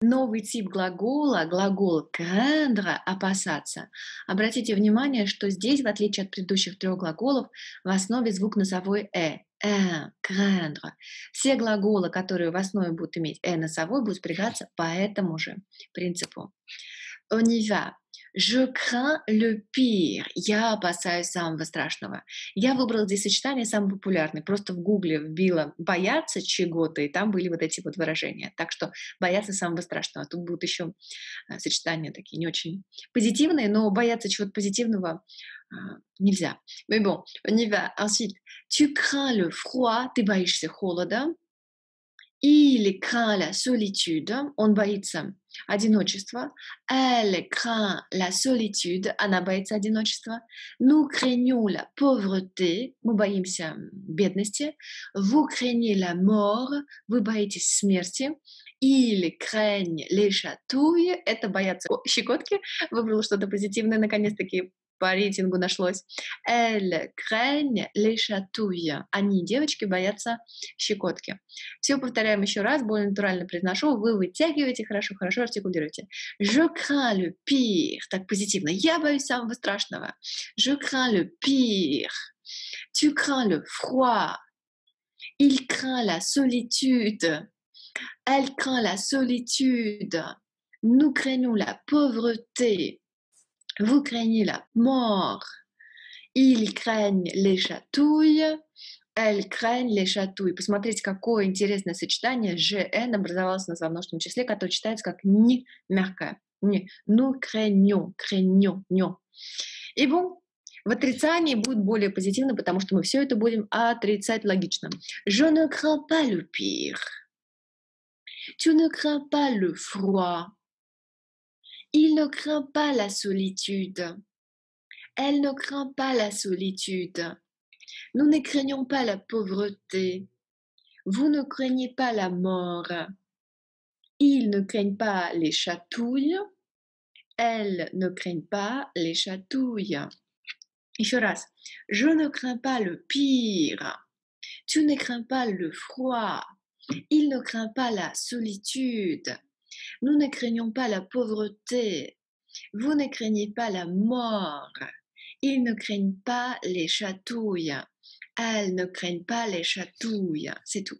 Новый тип глагола, глагол craindre– опасаться. Обратите внимание, что здесь, в отличие от предыдущих трех глаголов, в основе звук носовой «э». «э», craindre. Все глаголы, которые в основе будут иметь «э» носовой, будут спрягаться по этому же принципу. Va. Je crains le pire. Я опасаюсь самого страшного. Я выбрала здесь сочетание самое популярное. Просто в гугле вбила «бояться чего-то», и там были вот эти вот выражения. Так что бояться самого страшного. Тут будут еще э, сочетания такие не очень позитивные, но бояться чего-то позитивного э, нельзя. Mais bon, on y va. Ensuite, tu crains le froid. Ты боишься холода. Il craint la solitude. Он боится одиночества. Elle craint la solitude. Она боится одиночества. Nous craignons la pauvreté. Мы боимся бедности. Vous craignez la mort. Вы боитесь смерти. Ils craignent les chatouilles. Это боятся щекотки. Выбрала что-то позитивное, наконец-таки по рейтингу нашлось. Elles craignent les chatouilles. Они, девочки, боятся щекотки. Все повторяем еще раз, более натурально произношу. Вы вытягиваете хорошо, хорошо артикулируете. Je crains le pire. Так позитивно. Я боюсь самого страшного. Je crains le pire. Tu crains le froid. Il craint la solitude. Elle craint la solitude. Nous craignons la pauvreté. Vous craignez la mort. Ils craignent les chatouilles. Elles craignent les chatouilles. Посмотрите, какое интересное сочетание «жн» образовалось на множественном числе, которое читается как «не» мягкое. Не. Nous craignons, craignons, нё. И bon, в отрицании будет более позитивно, потому что мы все это будем отрицать логично. Je ne crains pas le pire. Tu ne crains pas le froid. Il ne craint pas la solitude. Elle ne craint pas la solitude. Nous ne craignons pas la pauvreté. Vous ne craignez pas la mort. Ils ne craignent pas les chatouilles. Elles ne craignent pas les chatouilles. Je ne crains pas le pire. Tu ne crains pas le froid. Il ne craint pas la solitude. Nous ne craignons pas la pauvreté. Vous ne craignez pas la mort. Ils ne craignent pas les chatouilles. Elles ne craignent pas les chatouilles. C'est tout.